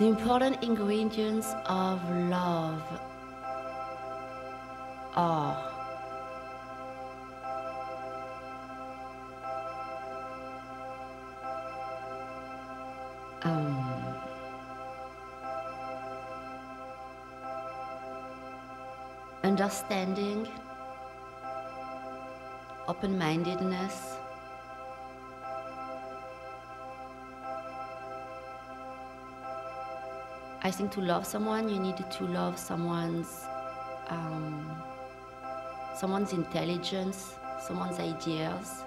The important ingredients of love are um, understanding, open mindedness. I think to love someone, you need to love someone's um, someone's intelligence, someone's ideas.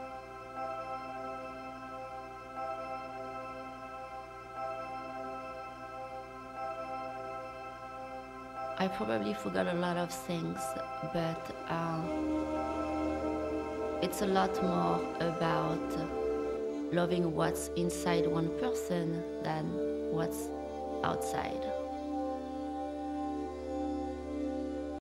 I probably forgot a lot of things, but uh, it's a lot more about loving what's inside one person than what's outside.